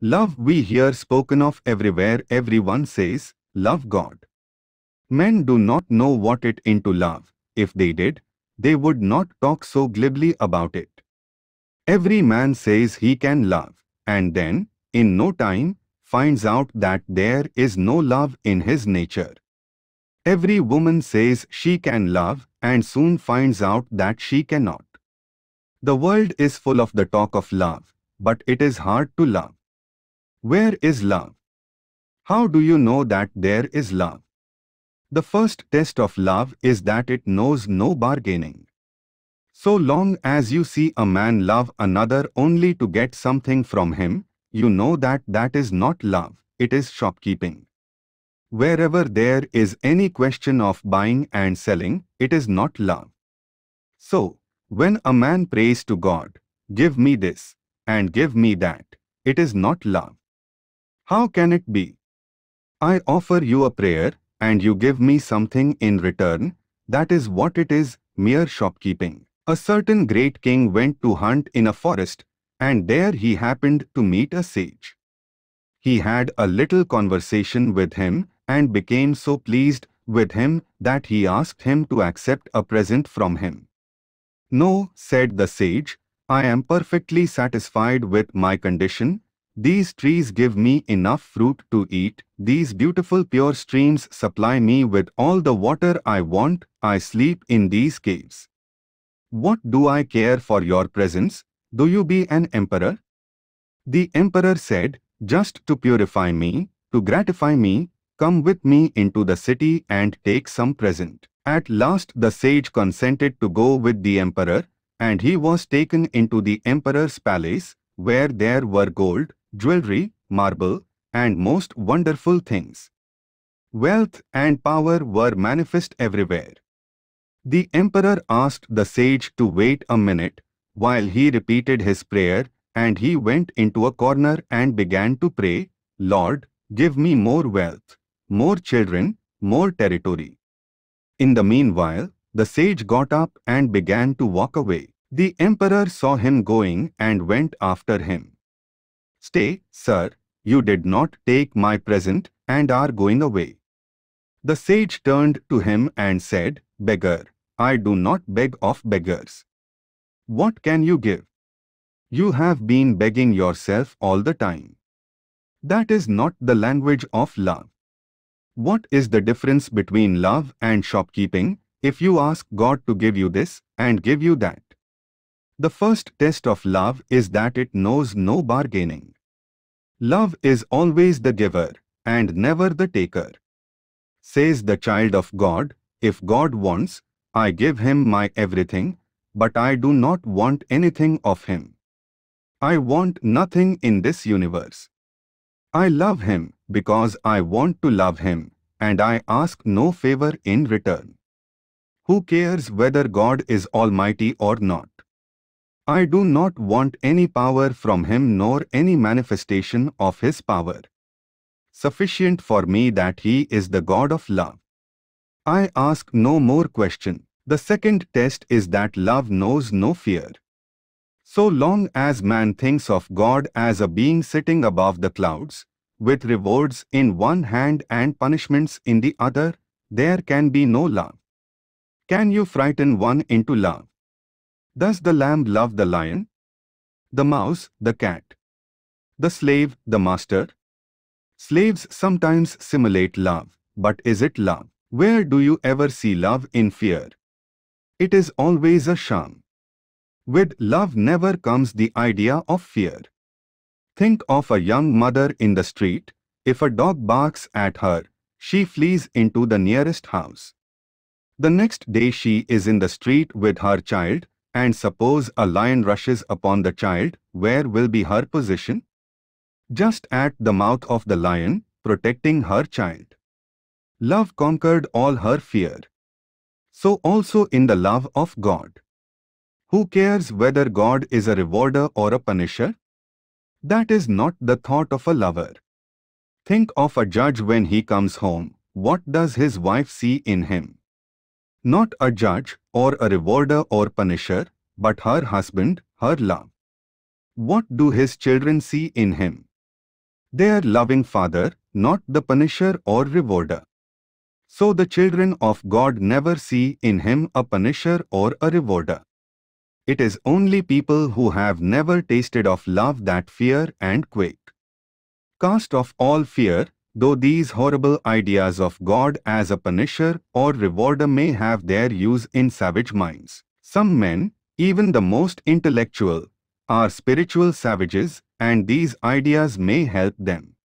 Love we hear spoken of everywhere everyone says, love God. Men do not know what it into love, if they did, they would not talk so glibly about it. Every man says he can love, and then, in no time, finds out that there is no love in his nature. Every woman says she can love and soon finds out that she cannot. The world is full of the talk of love, but it is hard to love. Where is love? How do you know that there is love? The first test of love is that it knows no bargaining. So long as you see a man love another only to get something from him, you know that that is not love, it is shopkeeping. Wherever there is any question of buying and selling, it is not love. So, when a man prays to God, give me this, and give me that, it is not love. How can it be? I offer you a prayer, and you give me something in return, that is what it is, mere shopkeeping. A certain great king went to hunt in a forest, and there he happened to meet a sage. He had a little conversation with him and became so pleased with him that he asked him to accept a present from him. No, said the sage, I am perfectly satisfied with my condition these trees give me enough fruit to eat. These beautiful pure streams supply me with all the water I want. I sleep in these caves. What do I care for your presents? Do you be an emperor? The emperor said, just to purify me, to gratify me, come with me into the city and take some present. At last the sage consented to go with the emperor, and he was taken into the emperor's palace, where there were gold, jewelry, marble, and most wonderful things. Wealth and power were manifest everywhere. The emperor asked the sage to wait a minute while he repeated his prayer and he went into a corner and began to pray, Lord, give me more wealth, more children, more territory. In the meanwhile, the sage got up and began to walk away. The emperor saw him going and went after him. Stay, sir, you did not take my present and are going away. The sage turned to him and said, Beggar, I do not beg of beggars. What can you give? You have been begging yourself all the time. That is not the language of love. What is the difference between love and shopkeeping if you ask God to give you this and give you that? The first test of love is that it knows no bargaining. Love is always the giver and never the taker. Says the child of God, if God wants, I give him my everything, but I do not want anything of him. I want nothing in this universe. I love him because I want to love him, and I ask no favor in return. Who cares whether God is almighty or not? I do not want any power from him nor any manifestation of his power. Sufficient for me that he is the God of love. I ask no more question. The second test is that love knows no fear. So long as man thinks of God as a being sitting above the clouds, with rewards in one hand and punishments in the other, there can be no love. Can you frighten one into love? Does the lamb love the lion? The mouse, the cat? The slave, the master? Slaves sometimes simulate love, but is it love? Where do you ever see love in fear? It is always a sham. With love never comes the idea of fear. Think of a young mother in the street. If a dog barks at her, she flees into the nearest house. The next day she is in the street with her child, and suppose a lion rushes upon the child, where will be her position? Just at the mouth of the lion, protecting her child. Love conquered all her fear. So also in the love of God. Who cares whether God is a rewarder or a punisher? That is not the thought of a lover. Think of a judge when he comes home. What does his wife see in him? Not a judge or a rewarder or punisher, but her husband, her love. What do his children see in him? Their loving Father, not the punisher or rewarder. So the children of God never see in him a punisher or a rewarder. It is only people who have never tasted of love that fear and quake. Cast off all fear, though these horrible ideas of God as a punisher or rewarder may have their use in savage minds. Some men, even the most intellectual, are spiritual savages and these ideas may help them.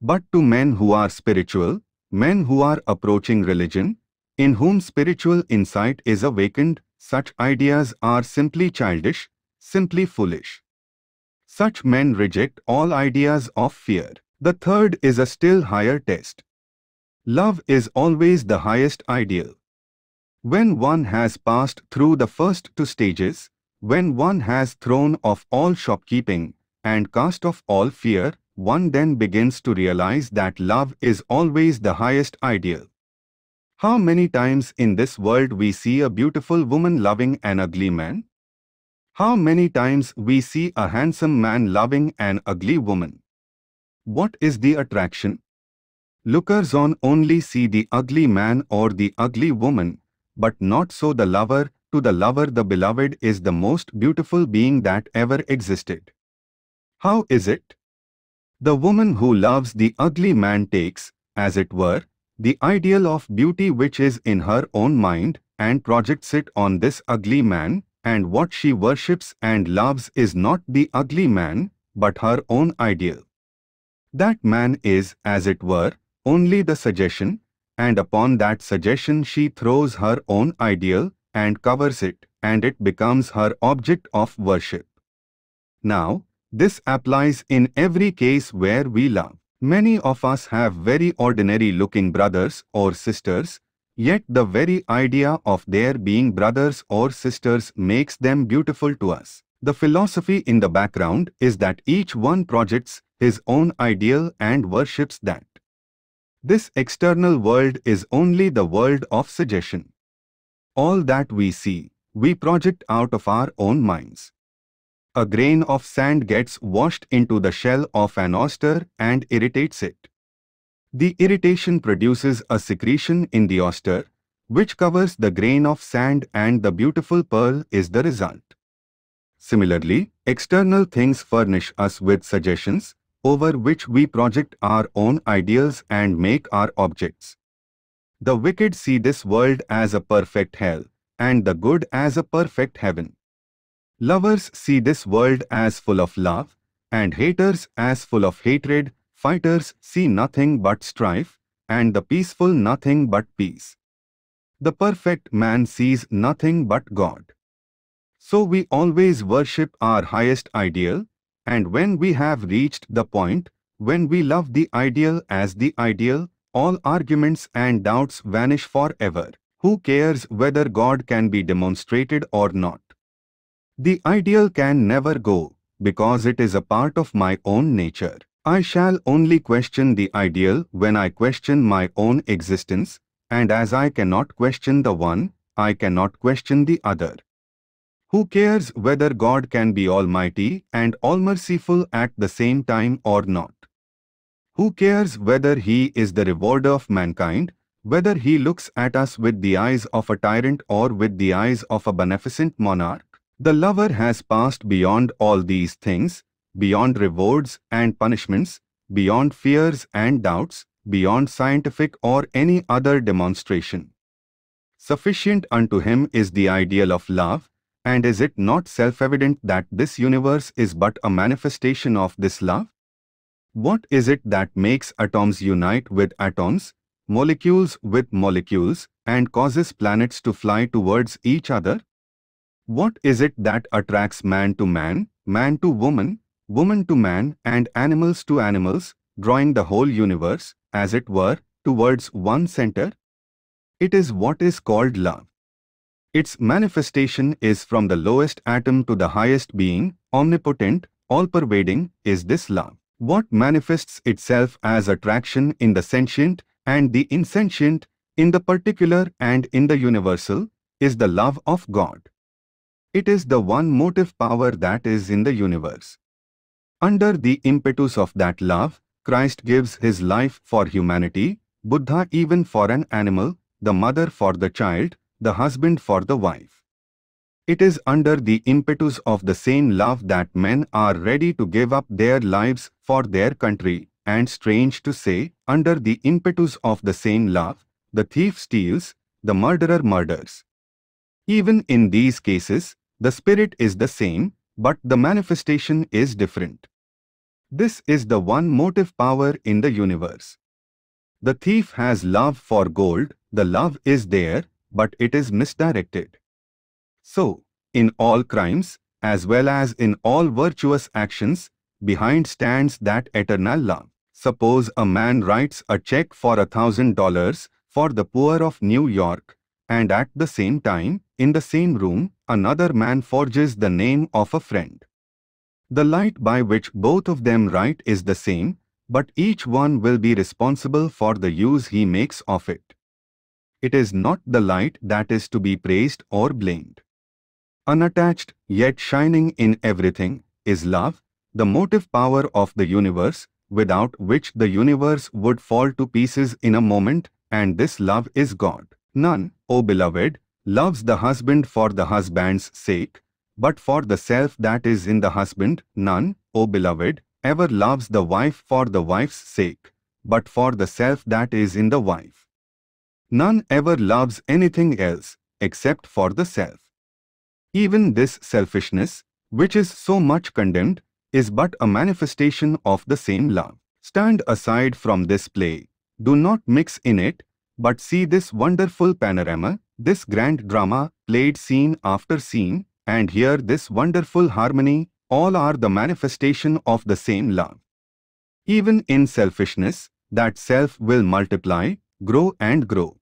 But to men who are spiritual, men who are approaching religion, in whom spiritual insight is awakened, such ideas are simply childish, simply foolish. Such men reject all ideas of fear. The third is a still higher test. Love is always the highest ideal. When one has passed through the first two stages, when one has thrown off all shopkeeping and cast off all fear, one then begins to realize that love is always the highest ideal. How many times in this world we see a beautiful woman loving an ugly man? How many times we see a handsome man loving an ugly woman? What is the attraction? Lookers on only see the ugly man or the ugly woman, but not so the lover, to the lover the beloved is the most beautiful being that ever existed. How is it? The woman who loves the ugly man takes, as it were, the ideal of beauty which is in her own mind and projects it on this ugly man, and what she worships and loves is not the ugly man, but her own ideal. That man is, as it were, only the suggestion, and upon that suggestion she throws her own ideal and covers it, and it becomes her object of worship. Now, this applies in every case where we love. Many of us have very ordinary looking brothers or sisters, yet the very idea of their being brothers or sisters makes them beautiful to us. The philosophy in the background is that each one projects his own ideal and worships that. This external world is only the world of suggestion. All that we see, we project out of our own minds. A grain of sand gets washed into the shell of an oyster and irritates it. The irritation produces a secretion in the oyster, which covers the grain of sand and the beautiful pearl is the result. Similarly, external things furnish us with suggestions, over which we project our own ideals and make our objects. The wicked see this world as a perfect hell, and the good as a perfect heaven. Lovers see this world as full of love, and haters as full of hatred, fighters see nothing but strife, and the peaceful nothing but peace. The perfect man sees nothing but God. So we always worship our highest ideal, and when we have reached the point when we love the ideal as the ideal, all arguments and doubts vanish forever. Who cares whether God can be demonstrated or not? The ideal can never go, because it is a part of my own nature. I shall only question the ideal when I question my own existence, and as I cannot question the one, I cannot question the other. Who cares whether God can be almighty and all-merciful at the same time or not? Who cares whether he is the rewarder of mankind, whether he looks at us with the eyes of a tyrant or with the eyes of a beneficent monarch? The lover has passed beyond all these things, beyond rewards and punishments, beyond fears and doubts, beyond scientific or any other demonstration. Sufficient unto him is the ideal of love, and is it not self-evident that this universe is but a manifestation of this love? What is it that makes atoms unite with atoms, molecules with molecules, and causes planets to fly towards each other? What is it that attracts man to man, man to woman, woman to man, and animals to animals, drawing the whole universe, as it were, towards one center? It is what is called love. Its manifestation is from the lowest atom to the highest being, omnipotent, all-pervading, is this love. What manifests itself as attraction in the sentient and the insentient, in the particular and in the universal, is the love of God. It is the one motive power that is in the universe. Under the impetus of that love, Christ gives his life for humanity, Buddha even for an animal, the mother for the child, the husband for the wife. It is under the impetus of the same love that men are ready to give up their lives for their country, and strange to say, under the impetus of the same love, the thief steals, the murderer murders. Even in these cases, the spirit is the same, but the manifestation is different. This is the one motive power in the universe. The thief has love for gold, the love is there, but it is misdirected. So, in all crimes, as well as in all virtuous actions, behind stands that eternal love. Suppose a man writes a check for a thousand dollars for the poor of New York, and at the same time, in the same room, another man forges the name of a friend. The light by which both of them write is the same, but each one will be responsible for the use he makes of it. It is not the light that is to be praised or blamed. Unattached, yet shining in everything, is love, the motive power of the universe, without which the universe would fall to pieces in a moment, and this love is God. None, O beloved, loves the husband for the husband's sake, but for the self that is in the husband, none, O beloved, ever loves the wife for the wife's sake, but for the self that is in the wife. None ever loves anything else, except for the self. Even this selfishness, which is so much condemned, is but a manifestation of the same love. Stand aside from this play. Do not mix in it, but see this wonderful panorama, this grand drama, played scene after scene, and hear this wonderful harmony, all are the manifestation of the same love. Even in selfishness, that self will multiply, grow and grow.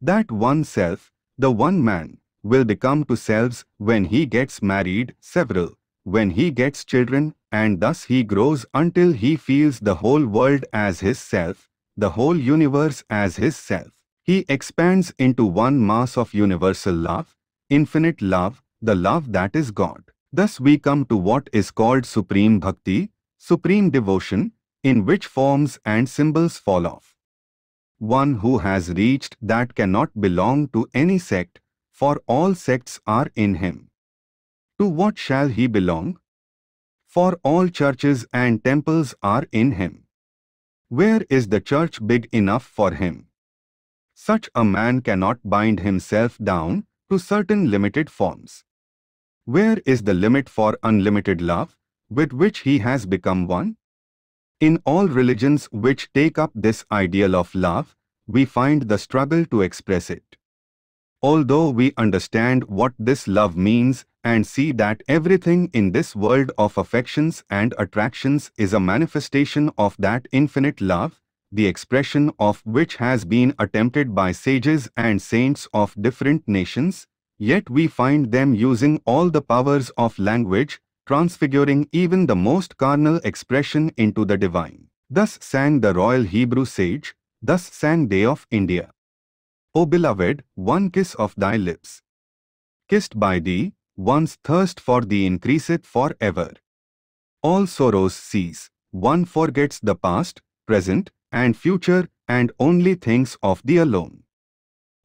That one self, the one man, will become two selves when he gets married, several, when he gets children, and thus he grows until he feels the whole world as his self, the whole universe as his self. He expands into one mass of universal love, infinite love, the love that is God. Thus we come to what is called supreme bhakti, supreme devotion, in which forms and symbols fall off. One who has reached that cannot belong to any sect, for all sects are in him. To what shall he belong? For all churches and temples are in him. Where is the church big enough for him? Such a man cannot bind himself down to certain limited forms. Where is the limit for unlimited love, with which he has become one? In all religions which take up this ideal of love, we find the struggle to express it. Although we understand what this love means and see that everything in this world of affections and attractions is a manifestation of that infinite love, the expression of which has been attempted by sages and saints of different nations, yet we find them using all the powers of language, transfiguring even the most carnal expression into the divine. Thus sang the royal Hebrew sage, thus sang they of India. O beloved, one kiss of thy lips. Kissed by thee, one's thirst for thee increaseth for ever. All sorrows cease, one forgets the past, present, and future, and only thinks of thee alone.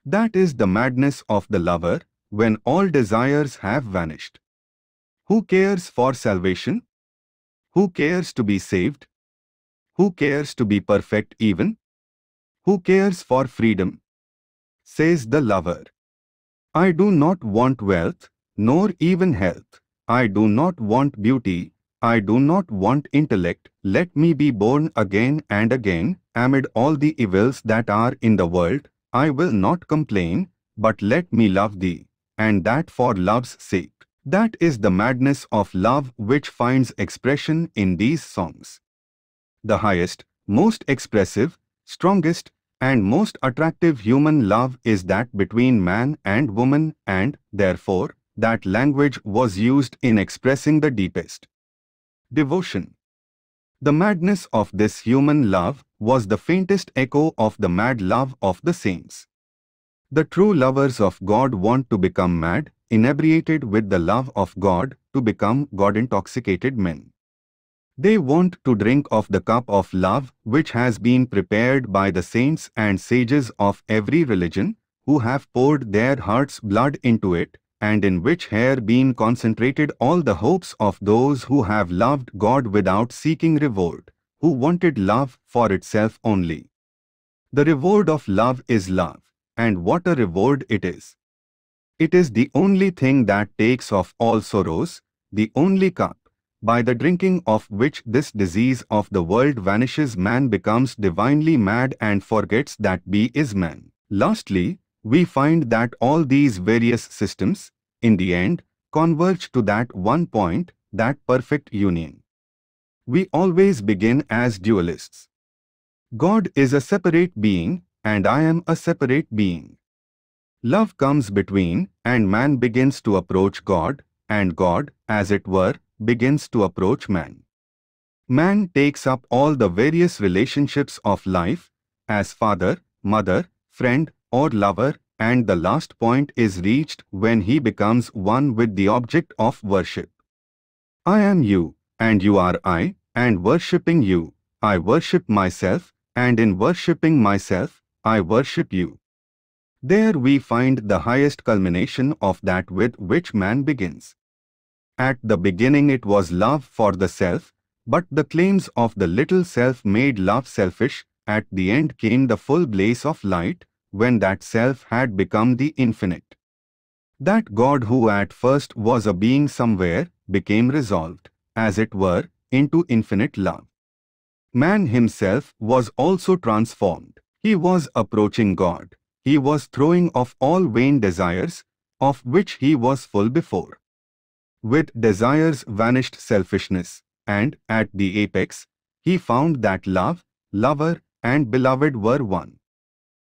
That is the madness of the lover, when all desires have vanished. Who cares for salvation? Who cares to be saved? Who cares to be perfect even? Who cares for freedom? says the lover. I do not want wealth, nor even health. I do not want beauty. I do not want intellect. Let me be born again and again, amid all the evils that are in the world. I will not complain, but let me love thee, and that for love's sake. That is the madness of love which finds expression in these songs. The highest, most expressive, strongest, and most attractive human love is that between man and woman and, therefore, that language was used in expressing the deepest devotion. The madness of this human love was the faintest echo of the mad love of the saints. The true lovers of God want to become mad, inebriated with the love of God, to become God-intoxicated men. They want to drink of the cup of love which has been prepared by the saints and sages of every religion, who have poured their heart's blood into it, and in which have been concentrated all the hopes of those who have loved God without seeking reward, who wanted love for itself only. The reward of love is love, and what a reward it is! It is the only thing that takes off all sorrows, the only cup, by the drinking of which this disease of the world vanishes man becomes divinely mad and forgets that be is man. Lastly, we find that all these various systems, in the end, converge to that one point, that perfect union. We always begin as dualists. God is a separate being, and I am a separate being. Love comes between, and man begins to approach God, and God, as it were, begins to approach man. Man takes up all the various relationships of life, as father, mother, friend, or lover, and the last point is reached when he becomes one with the object of worship. I am you, and you are I, and worshipping you, I worship myself, and in worshipping myself, I worship you. There we find the highest culmination of that with which man begins. At the beginning it was love for the self, but the claims of the little self made love selfish, at the end came the full blaze of light, when that self had become the infinite. That God who at first was a being somewhere, became resolved, as it were, into infinite love. Man himself was also transformed. He was approaching God. He was throwing off all vain desires, of which he was full before. With desires vanished selfishness, and at the apex, he found that love, lover, and beloved were one.